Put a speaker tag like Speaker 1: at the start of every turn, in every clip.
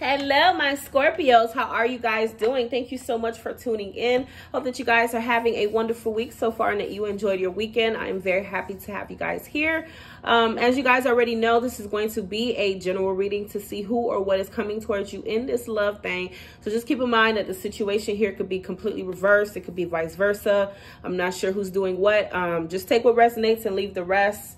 Speaker 1: Hello, my Scorpios. How are you guys doing? Thank you so much for tuning in. Hope that you guys are having a wonderful week so far and that you enjoyed your weekend. I am very happy to have you guys here. Um, as you guys already know, this is going to be a general reading to see who or what is coming towards you in this love thing. So just keep in mind that the situation here could be completely reversed. It could be vice versa. I'm not sure who's doing what. Um, just take what resonates and leave the rest.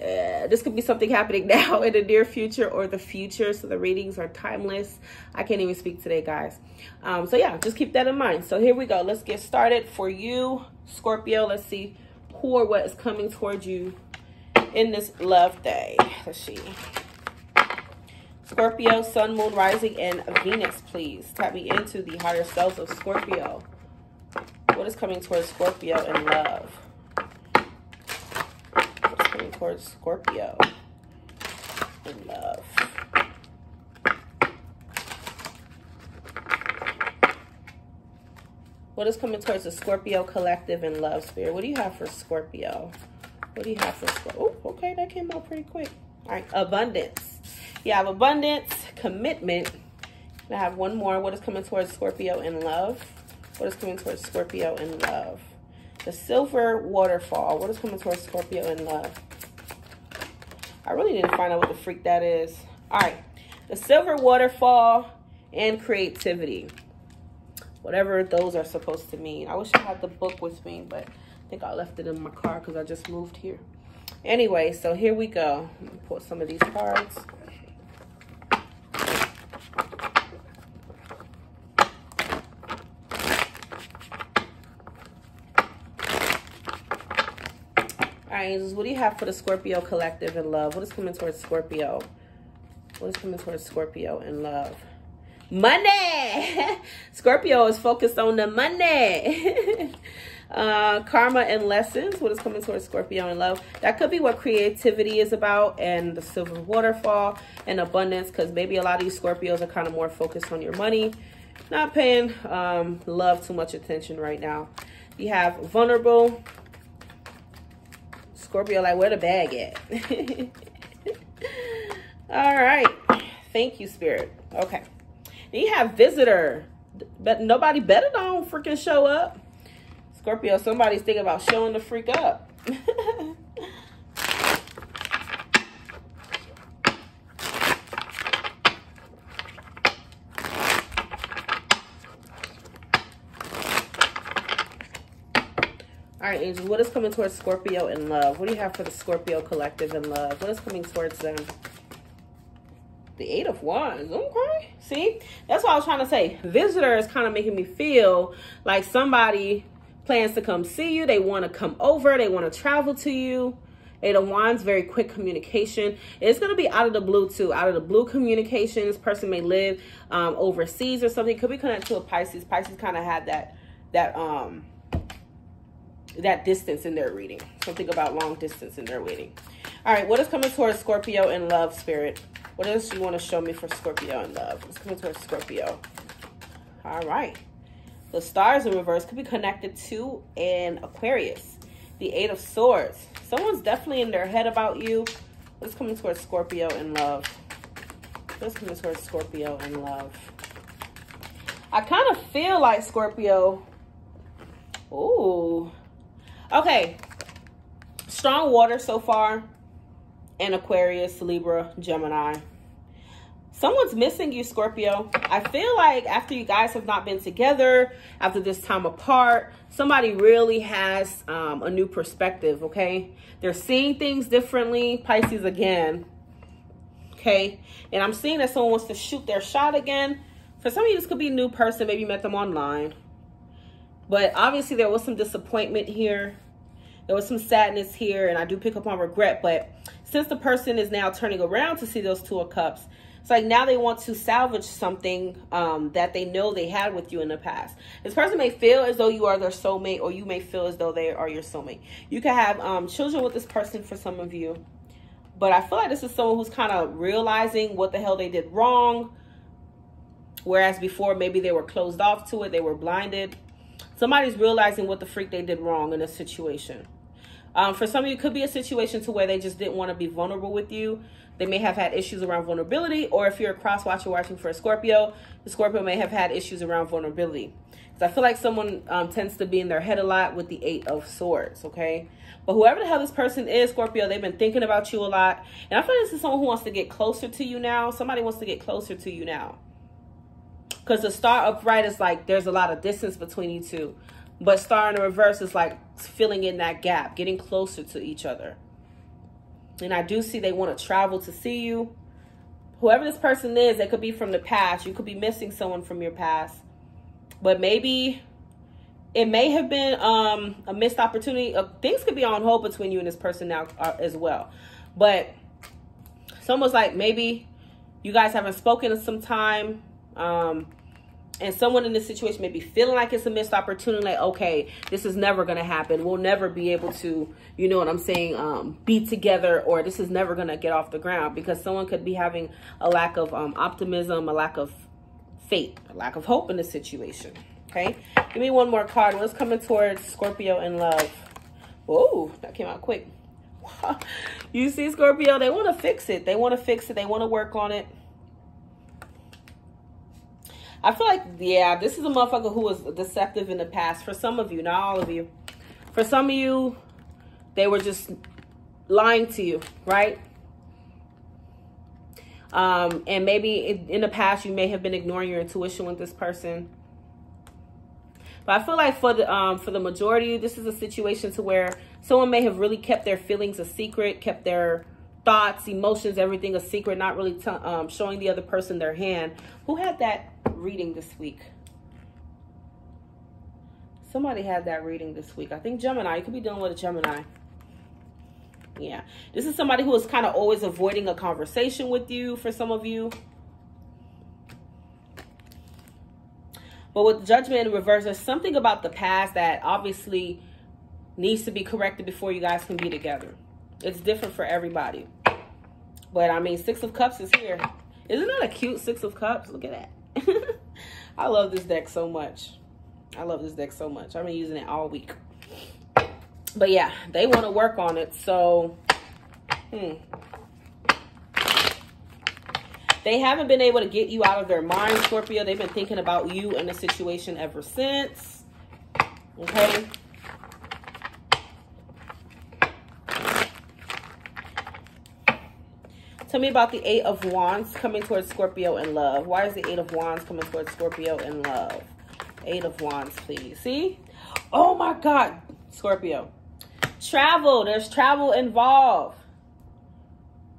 Speaker 1: Uh, this could be something happening now in the near future or the future. So the readings are timeless. I can't even speak today, guys. Um, so yeah, just keep that in mind. So here we go. Let's get started for you, Scorpio. Let's see who or what is coming towards you in this love day. Let's see. Scorpio, Sun, Moon, Rising, and Venus, please. Tap me into the higher selves of Scorpio. What is coming towards Scorpio in love? Towards Scorpio in love. What is coming towards the Scorpio collective in love spirit? What do you have for Scorpio? What do you have for Scorpio? Oh, okay, that came out pretty quick. All right, abundance. You have abundance, commitment. I have one more. What is coming towards Scorpio in love? What is coming towards Scorpio in love? The silver waterfall. What is coming towards Scorpio in love? I really need to find out what the freak that is. All right. The silver waterfall and creativity. Whatever those are supposed to mean. I wish I had the book with me, but I think I left it in my car because I just moved here. Anyway, so here we go. Pull some of these cards. Angels, what do you have for the Scorpio collective in love? What is coming towards Scorpio? What is coming towards Scorpio in love? Money! Scorpio is focused on the money. uh, karma and lessons. What is coming towards Scorpio in love? That could be what creativity is about and the silver waterfall and abundance because maybe a lot of these Scorpios are kind of more focused on your money. Not paying um, love too much attention right now. You have vulnerable, Scorpio like, where the bag at? All right. Thank you, Spirit. Okay. Then you have visitor. But nobody better don't freaking show up. Scorpio, somebody's thinking about showing the freak up. right, Angel, what is coming towards Scorpio in love? What do you have for the Scorpio collective in love? What is coming towards them? The Eight of Wands. Okay. See? That's what I was trying to say. Visitor is kind of making me feel like somebody plans to come see you. They want to come over. They want to travel to you. Eight of Wands, very quick communication. It's going to be out of the blue, too. Out of the blue communication. This person may live um, overseas or something. Could be connected to a Pisces. Pisces kind of had that, that, um, that distance in their reading. Something about long distance in their reading. All right, what is coming towards Scorpio in love, Spirit? What else you want to show me for Scorpio in love? What's coming towards Scorpio? All right. The stars in reverse could be connected to an Aquarius. The Eight of Swords. Someone's definitely in their head about you. What's coming towards Scorpio in love? What's coming towards Scorpio in love? I kind of feel like Scorpio. Ooh. Okay. Strong water so far. And Aquarius, Libra, Gemini. Someone's missing you, Scorpio. I feel like after you guys have not been together, after this time apart, somebody really has um, a new perspective, okay? They're seeing things differently. Pisces again, okay? And I'm seeing that someone wants to shoot their shot again. For some of you, this could be a new person. Maybe you met them online. But obviously there was some disappointment here. There was some sadness here, and I do pick up on regret. But since the person is now turning around to see those two of cups, it's like now they want to salvage something um, that they know they had with you in the past. This person may feel as though you are their soulmate, or you may feel as though they are your soulmate. You can have um, children with this person for some of you. But I feel like this is someone who's kind of realizing what the hell they did wrong. Whereas before, maybe they were closed off to it. They were blinded. Somebody's realizing what the freak they did wrong in a situation. Um, for some of you, it could be a situation to where they just didn't want to be vulnerable with you. They may have had issues around vulnerability, or if you're a cross watcher watching for a Scorpio, the Scorpio may have had issues around vulnerability. Because I feel like someone um, tends to be in their head a lot with the Eight of Swords, okay? But whoever the hell this person is, Scorpio, they've been thinking about you a lot. And I feel like this is someone who wants to get closer to you now. Somebody wants to get closer to you now. Because the star upright is like there's a lot of distance between you two. But star in the reverse is like filling in that gap, getting closer to each other. And I do see they want to travel to see you. Whoever this person is, they could be from the past. You could be missing someone from your past. But maybe it may have been um, a missed opportunity. Uh, things could be on hold between you and this person now uh, as well. But it's almost like maybe you guys haven't spoken in some time. Um, and someone in this situation may be feeling like it's a missed opportunity like okay this is never going to happen. We'll never be able to you know what i'm saying um, be together or this is never going to get off the ground because someone could be having a lack of um, optimism a lack of faith a lack of hope in the situation okay? Give me one more card. What's coming towards scorpio in love? Whoa, that came out quick. You see scorpio they want to fix it. They want to fix it. They want to work on it I feel like, yeah, this is a motherfucker who was deceptive in the past. For some of you, not all of you. For some of you, they were just lying to you, right? Um, and maybe in, the past, you may have been ignoring your intuition with this person. But I feel like for the um, for the majority, this is a situation to where someone may have really kept their feelings a secret, kept their thoughts, emotions, everything a secret, not really um, showing the other person their hand. Who had that reading this week? Somebody had that reading this week. I think Gemini. You could be dealing with a Gemini. Yeah. This is somebody who is kind of always avoiding a conversation with you for some of you. But with judgment in reverse, there's something about the past that obviously needs to be corrected before you guys can be together. It's different for everybody. But I mean, Six of Cups is here. Isn't that a cute Six of Cups? Look at that. I love this deck so much. I love this deck so much. I've been using it all week. But yeah, they want to work on it. So, hmm. They haven't been able to get you out of their mind, Scorpio. They've been thinking about you and the situation ever since. Okay. Tell me about the Eight of Wands coming towards Scorpio in love. Why is the Eight of Wands coming towards Scorpio in love? Eight of Wands, please. See? Oh my God. Scorpio. Travel. There's travel involved.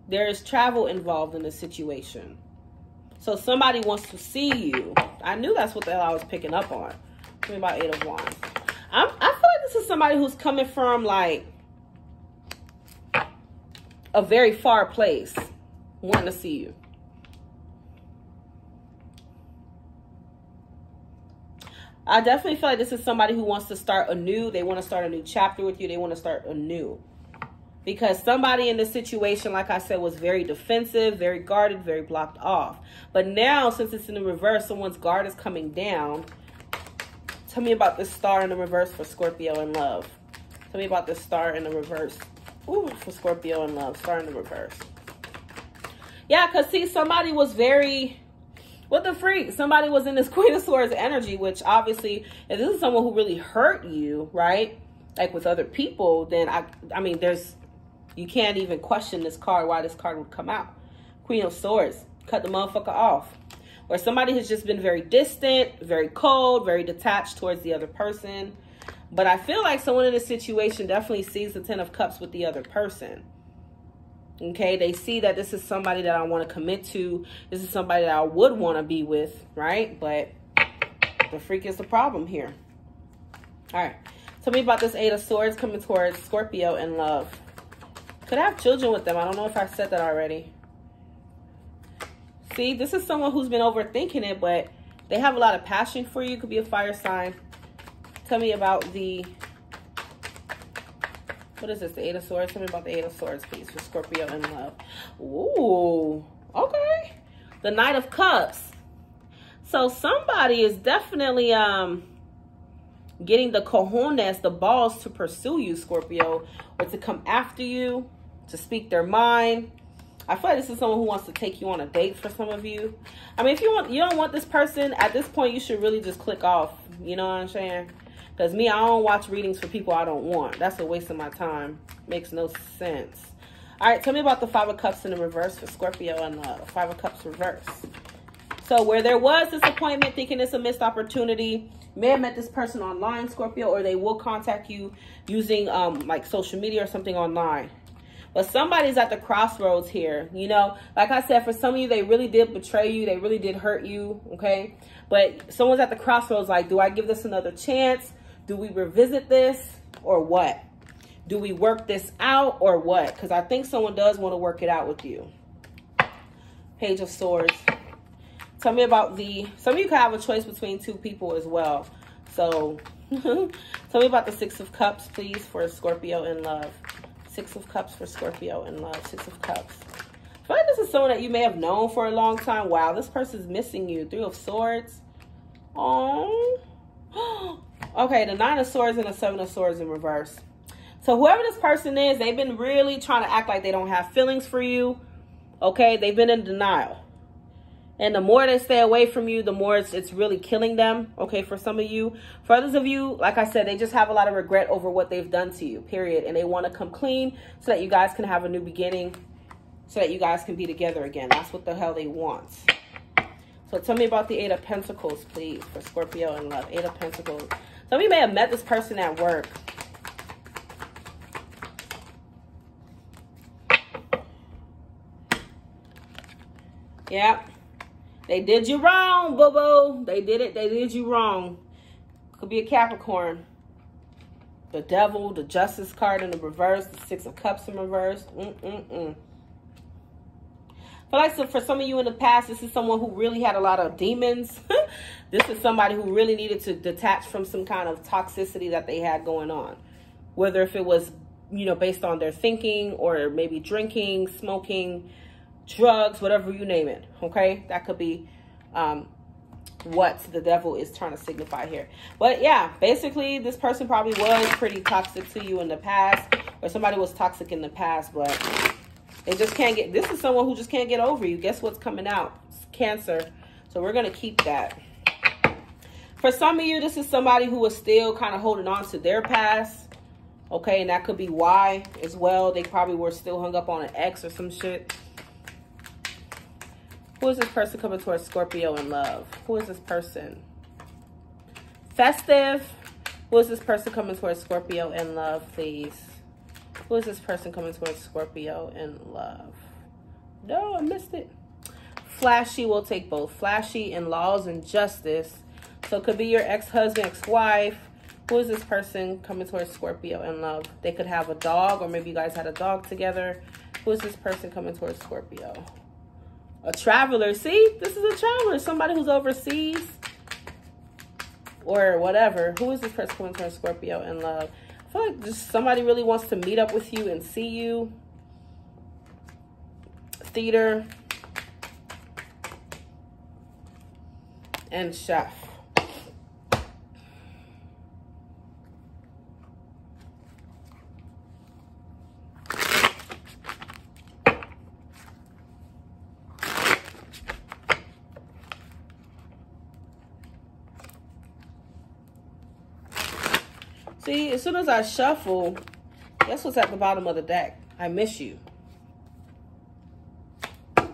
Speaker 1: There is travel involved in the situation. So somebody wants to see you. I knew that's what the hell I was picking up on. Tell me about Eight of Wands. I'm, I feel like this is somebody who's coming from like a very far place wanting to see you. I definitely feel like this is somebody who wants to start anew. They want to start a new chapter with you. They want to start anew. Because somebody in this situation, like I said, was very defensive, very guarded, very blocked off. But now, since it's in the reverse, someone's guard is coming down. Tell me about this star in the reverse for Scorpio in love. Tell me about this star in the reverse. Ooh, for Scorpio in love. Star in the reverse. Yeah, because see, somebody was very, what the freak? Somebody was in this Queen of Swords energy, which obviously, if this is someone who really hurt you, right? Like with other people, then I, I mean, there's, you can't even question this card, why this card would come out. Queen of Swords, cut the motherfucker off. Or somebody has just been very distant, very cold, very detached towards the other person. But I feel like someone in this situation definitely sees the Ten of Cups with the other person. Okay, they see that this is somebody that I want to commit to. This is somebody that I would want to be with, right? But the freak is the problem here. All right. Tell me about this Eight of Swords coming towards Scorpio in love. Could I have children with them? I don't know if I said that already. See, this is someone who's been overthinking it, but they have a lot of passion for you. Could be a fire sign. Tell me about the what is this? The Eight of Swords? Tell me about the Eight of Swords, please, for Scorpio in love. Ooh, okay. The Knight of Cups. So somebody is definitely um getting the cojones, the balls to pursue you, Scorpio, or to come after you, to speak their mind. I feel like this is someone who wants to take you on a date for some of you. I mean, if you want, you don't want this person at this point, you should really just click off. You know what I'm saying? Because me, I don't watch readings for people I don't want. That's a waste of my time. Makes no sense. All right, tell me about the Five of Cups in the reverse for Scorpio and uh, Five of Cups reverse. So where there was disappointment, thinking it's a missed opportunity, may have met this person online, Scorpio, or they will contact you using um, like social media or something online. But somebody's at the crossroads here. You know, like I said, for some of you, they really did betray you. They really did hurt you. Okay. But someone's at the crossroads like, do I give this another chance? Do we revisit this or what? Do we work this out or what? Because I think someone does want to work it out with you. Page of Swords. Tell me about the, some of you could have a choice between two people as well. So tell me about the Six of Cups, please, for Scorpio in love. Six of Cups for Scorpio in love. Six of Cups. I feel like this is someone that you may have known for a long time. Wow, this person's missing you. Three of Swords. Oh. okay, the Nine of Swords and the Seven of Swords in reverse. So whoever this person is, they've been really trying to act like they don't have feelings for you. Okay, they've been in denial. And the more they stay away from you, the more it's, it's really killing them, okay, for some of you. For others of you, like I said, they just have a lot of regret over what they've done to you, period. And they want to come clean so that you guys can have a new beginning, so that you guys can be together again. That's what the hell they want. So tell me about the Eight of Pentacles, please, for Scorpio and love. Eight of Pentacles. Of you may have met this person at work. Yeah. They did you wrong, boo-boo. They did it. They did you wrong. Could be a Capricorn. The devil, the justice card in the reverse, the six of cups in reverse. Mm-mm-mm. But like so for some of you in the past, this is someone who really had a lot of demons. this is somebody who really needed to detach from some kind of toxicity that they had going on. Whether if it was, you know, based on their thinking or maybe drinking, smoking, drugs, whatever you name it. Okay, that could be um, what the devil is trying to signify here. But yeah, basically, this person probably was pretty toxic to you in the past, or somebody was toxic in the past, but they just can't get. This is someone who just can't get over you. Guess what's coming out? It's cancer. So we're gonna keep that. For some of you, this is somebody who is still kind of holding on to their past. Okay, and that could be why as well. They probably were still hung up on an ex or some shit. Who is this person coming towards Scorpio in love? Who is this person? Festive. Who is this person coming towards Scorpio in love, please? Who is this person coming towards Scorpio in love? No, I missed it. Flashy will take both. Flashy in laws and justice. So it could be your ex-husband, ex-wife. Who is this person coming towards Scorpio in love? They could have a dog or maybe you guys had a dog together. Who is this person coming towards Scorpio? A traveler. See, this is a traveler. Somebody who's overseas or whatever. Who is this person coming towards Scorpio in love? I feel like just somebody really wants to meet up with you and see you. Theater. And chef. See, as soon as I shuffle, guess what's at the bottom of the deck? I miss you. All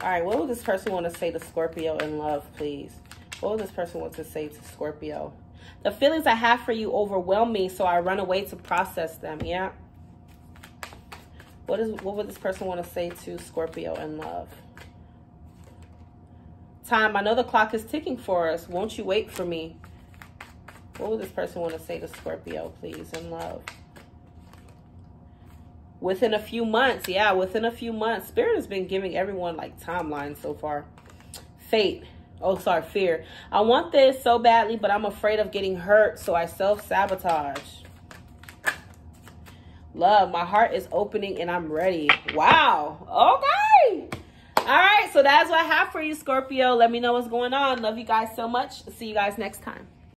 Speaker 1: right, what would this person want to say to Scorpio in love, please? What would this person want to say to Scorpio? The feelings I have for you overwhelm me, so I run away to process them, yeah? What is what would this person want to say to Scorpio in love? Time, I know the clock is ticking for us. Won't you wait for me? What would this person want to say to Scorpio, please, in love? Within a few months. Yeah, within a few months. Spirit has been giving everyone, like, timelines so far. Fate. Oh, sorry, fear. I want this so badly, but I'm afraid of getting hurt, so I self-sabotage. Love, my heart is opening and I'm ready. Wow. Okay. All right, so that's what I have for you, Scorpio. Let me know what's going on. Love you guys so much. See you guys next time.